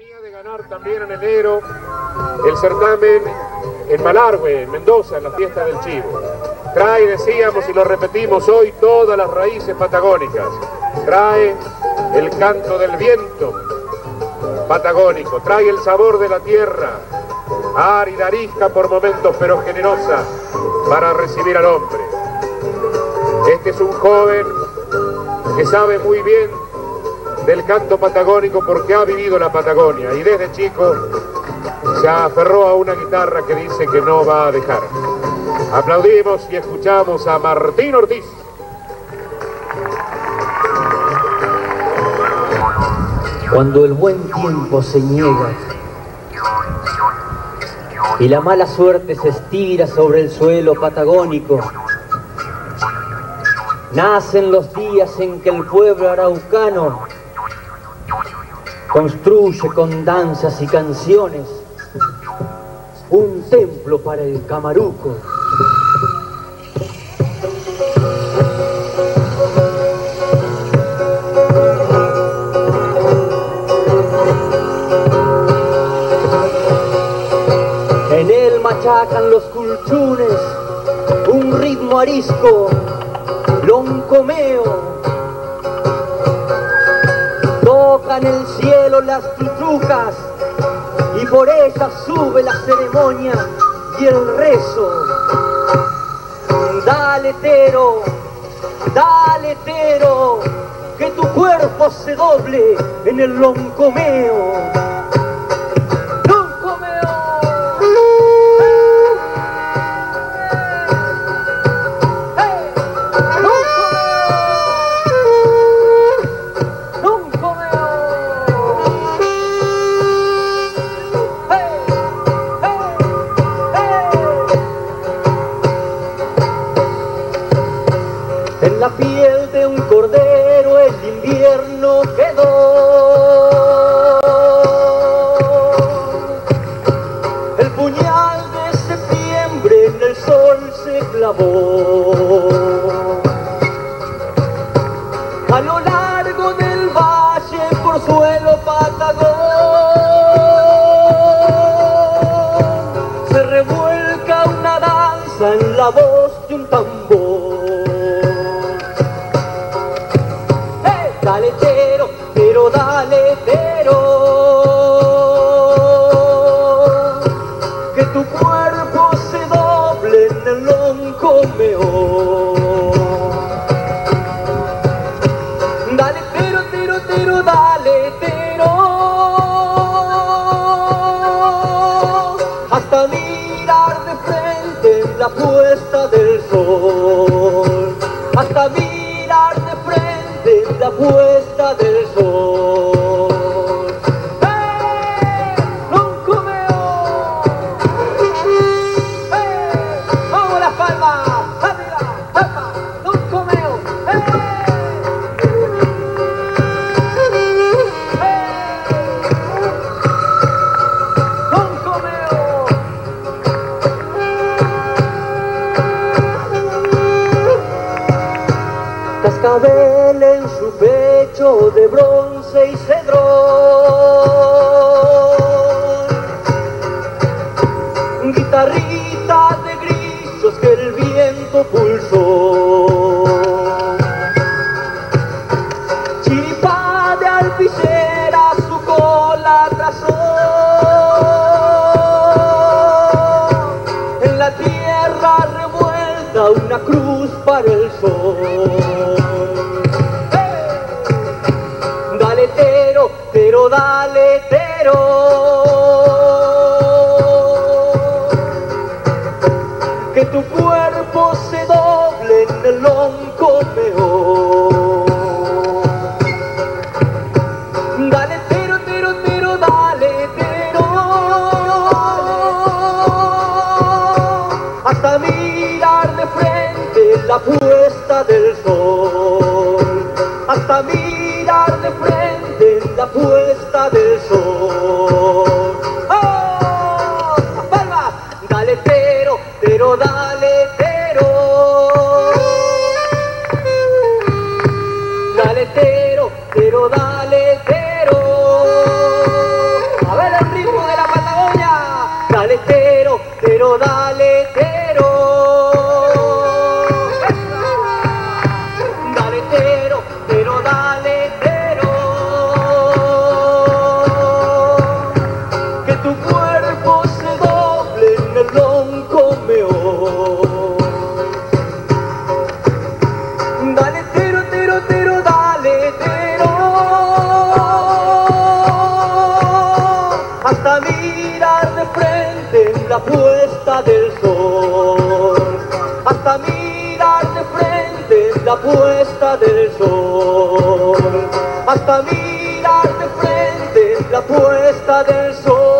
De ganar también en enero el certamen en Malargüe, en Mendoza, en la fiesta del Chivo. Trae, decíamos y lo repetimos hoy, todas las raíces patagónicas. Trae el canto del viento patagónico, trae el sabor de la tierra, árida, arisca por momentos, pero generosa para recibir al hombre. Este es un joven que sabe muy bien del canto patagónico porque ha vivido la Patagonia y desde chico se aferró a una guitarra que dice que no va a dejar. Aplaudimos y escuchamos a Martín Ortiz. Cuando el buen tiempo se niega y la mala suerte se estira sobre el suelo patagónico, nacen los días en que el pueblo araucano construye con danzas y canciones un templo para el camaruco. En él machacan los culchunes un ritmo arisco, loncomeo. Tocan el cielo las chuchucas y por ellas sube la ceremonia y el rezo. Dale, tero, dale, tero, que tu cuerpo se doble en el. ¡Loncomeo! La piel de un cordero el invierno quedó. El puñal de septiembre en el sol se clavó. Dale, tero, pero dale, tero. Que tu cuerpo se doble en el loncomeo. Dale, tero, tero, tero, dale, tero. Hasta mirar de frente en la puesta frente Cascabel en su pecho de bronce y cedrón. Guitarrita de grillos que el viento pulsó. Chiripa de alpicera su cola trazó. En la tierra revuelta una cruz para el sol. Dale tero, pero dale tero. Que tu cuerpo se doble en el loncomeo. Dale tero, tero, tero, dale tero. Hasta mirar de frente la puesta del sol. Hasta mirar de frente la puesta del sol. ¡Oh! ¡Palmas! Dale, pero, pero, dale, pero. Dale, pero, pero, dale, pero. A ver el ritmo de la Patagonia. Dale, pero, pero, dale, pero. Dale, pero, pero, dale, pero. Puesta del sol, hasta mirar de frente la puesta del sol, hasta mirar de frente la puesta del sol.